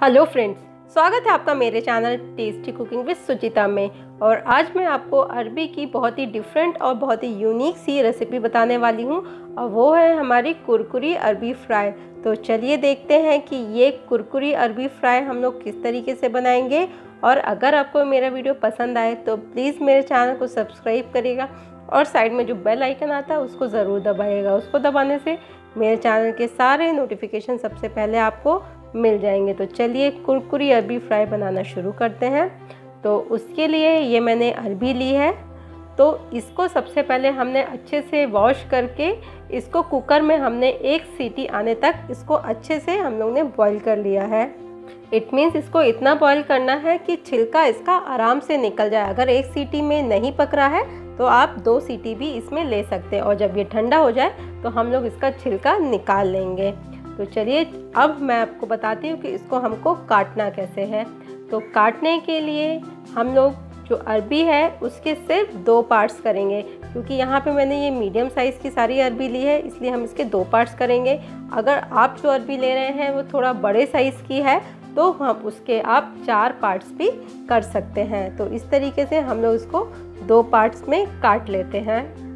Hello friends, स्वागत है आपका मेरे channel tasty cooking with Suchita में। और आज मैं आपको अरबी की बहुत ही डिफरेंट और बहुत ही यूनिक सी रेसिपी बताने वाली हूँ। और वो है हमारी कुरकुरी अरबी फ्राई तो चलिए देखते हैं कि ये कुरकुरी अरबी फ्राई हम लोग किस तरीके से बनाएँगे। और अगर आपको मेरा वीडियो पसंद आए तो प्लीज़ मेरे चैनल को सब्सक्राइब करिएगा। और साइड में जो बेल आइकन आता है उसको ज़रूर दबाइएगा। उसको दबाने से मेरे चैनल के सारे नोटिफिकेशन सबसे पहले आपको मिल जाएँगे। तो चलिए कुरकुरी अरबी फ्राई बनाना शुरू करते हैं। तो उसके लिए ये मैंने अरबी ली है। तो इसको सबसे पहले हमने अच्छे से वॉश करके इसको कुकर में हमने एक सीटी आने तक इसको अच्छे से हम लोग ने बॉईल कर लिया है। इट मीन्स इसको इतना बॉईल करना है कि छिलका इसका आराम से निकल जाए। अगर एक सीटी में नहीं पक रहा है तो आप दो सीटी भी इसमें ले सकते हैं। और जब ये ठंडा हो जाए तो हम लोग इसका छिलका निकाल लेंगे। तो चलिए, अब मैं आपको बताती हूँ कि इसको हमको काटना कैसे है। तो काटने के लिए हम लोग जो अरबी है, उसके सिर्फ़ दो पार्ट्स करेंगे, क्योंकि यहाँ पे मैंने ये मीडियम साइज़ की सारी अरबी ली है, इसलिए हम इसके दो पार्ट्स करेंगे। अगर आप जो अरबी ले रहे हैं, वो थोड़ा बड़े साइज़ की है तो हम उसके आप चार पार्ट्स भी कर सकते हैं। तो इस तरीके से हम लोग इसको दो पार्ट्स में काट लेते हैं।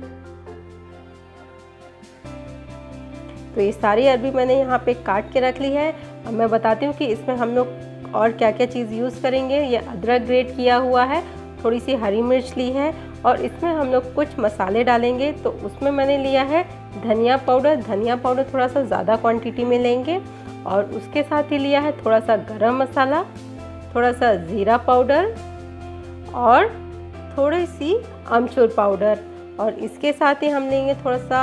तो ये सारी अरबी मैंने यहाँ पे काट के रख ली है। अब मैं बताती हूँ कि इसमें हम लोग और क्या क्या चीज़ यूज़ करेंगे। ये अदरक ग्रेट किया हुआ है थोड़ी सी हरी मिर्च ली है और इसमें हम लोग कुछ मसाले डालेंगे। तो उसमें मैंने लिया है धनिया पाउडर। धनिया पाउडर थोड़ा सा ज़्यादा क्वांटिटी में लेंगे और उसके साथ ही लिया है थोड़ा सा गरम मसाला थोड़ा सा ज़ीरा पाउडर और थोड़ी सी अमचूर पाउडर। और इसके साथ ही हम लेंगे थोड़ा सा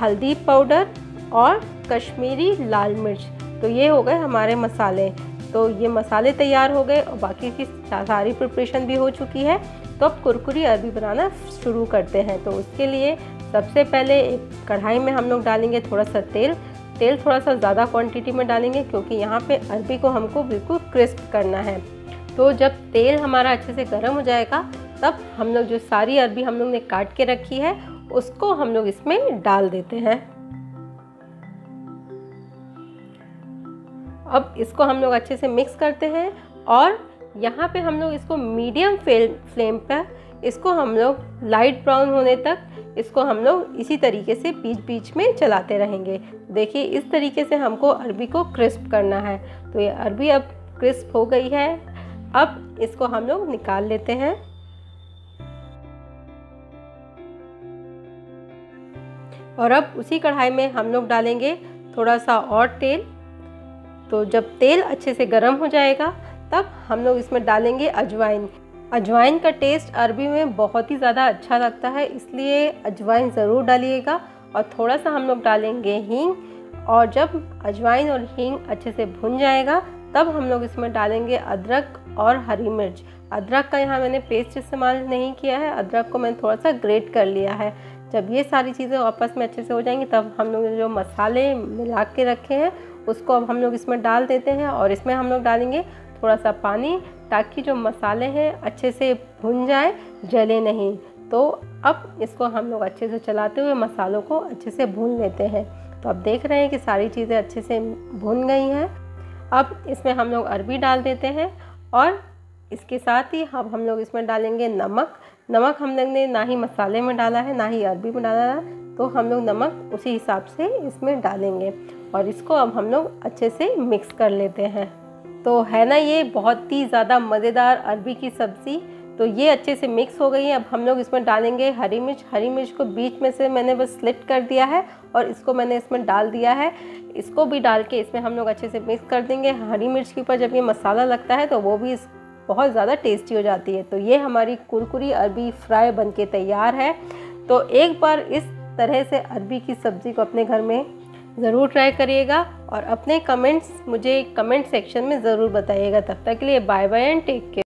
हल्दी पाउडर और कश्मीरी लाल मिर्च। तो ये हो गए हमारे मसाले। तो ये मसाले तैयार हो गए और बाकी की सारी प्रिपरेशन भी हो चुकी है। तो अब कुरकुरी अरबी बनाना शुरू करते हैं। तो उसके लिए सबसे पहले एक कढ़ाई में हम लोग डालेंगे थोड़ा सा तेल। तेल थोड़ा सा ज़्यादा क्वांटिटी में डालेंगे क्योंकि यहाँ पे अरबी को हमको बिल्कुल क्रिस्प करना है। तो जब तेल हमारा अच्छे से गर्म हो जाएगा, तब हम लोग जो सारी अरबी हम लोग ने काट के रखी है, उसको हम लोग इसमें डाल देते हैं। अब इसको हम लोग अच्छे से मिक्स करते हैं और यहाँ पे हम लोग इसको मीडियम फ्लेम पर इसको हम लोग लाइट ब्राउन होने तक इसको हम लोग इसी तरीके से बीच बीच में चलाते रहेंगे। देखिए, इस तरीके से हमको अरबी को क्रिस्प करना है। तो ये अरबी अब क्रिस्प हो गई है। अब इसको हम लोग निकाल लेते हैं। और अब उसी कढ़ाई में हम लोग डालेंगे थोड़ा सा और तेल। तो जब तेल अच्छे से गर्म हो जाएगा, तब हम लोग इसमें डालेंगे अजवाइन। अजवाइन का टेस्ट अरबी में बहुत ही ज़्यादा अच्छा लगता है, इसलिए अजवाइन ज़रूर डालिएगा और थोड़ा सा हम लोग डालेंगे हींग। और जब अजवाइन और हींग अच्छे से भुन जाएगा, तब हम लोग इसमें डालेंगे अदरक और हरी मिर्च। अदरक का यहाँ मैंने पेस्ट इस्तेमाल नहीं किया है, अदरक को मैंने थोड़ा सा ग्रेट कर लिया है। जब ये सारी चीज़ें आपस में अच्छे से हो जाएँगी, तब हम लोग जो मसाले मिला के रखे हैं उसको अब हम लोग इसमें डाल देते हैं और इसमें हम लोग डालेंगे थोड़ा सा पानी ताकि जो मसाले हैं अच्छे से भुन जाए, जले नहीं। तो अब इसको हम लोग अच्छे से चलाते हुए मसालों को अच्छे से भून लेते हैं। तो अब देख रहे हैं कि सारी चीज़ें अच्छे से भुन गई हैं। अब इसमें हम लोग अरबी डाल देते हैं और इसके साथ ही अब हम लोग इसमें डालेंगे नमक। नमक हम लोग ने ना ही मसाले में डाला है, ना ही अरबी में डाला है तो हम लोग नमक उसी हिसाब से इसमें डालेंगे। और इसको अब हम लोग अच्छे से मिक्स कर लेते हैं। तो है ना ये बहुत ही ज़्यादा मज़ेदार अरबी की सब्ज़ी। तो ये अच्छे से मिक्स हो गई है। अब हम लोग इसमें डालेंगे हरी मिर्च। हरी मिर्च को बीच में से मैंने बस स्लिट कर दिया है और इसको मैंने इसमें डाल दिया है। इसको भी डाल के इसमें हम लोग अच्छे से मिक्स कर देंगे। हरी मिर्च के ऊपर जब ये मसाला लगता है तो वो भी बहुत ज़्यादा टेस्टी हो जाती है। तो ये हमारी कुरकुरी अरबी फ्राई बन तैयार है। तो एक बार इस तरह से अरबी की सब्ज़ी को अपने घर में ज़रूर ट्राई करिएगा और अपने कमेंट्स मुझे कमेंट सेक्शन में ज़रूर बताइएगा। तब तक के लिए bye bye and take care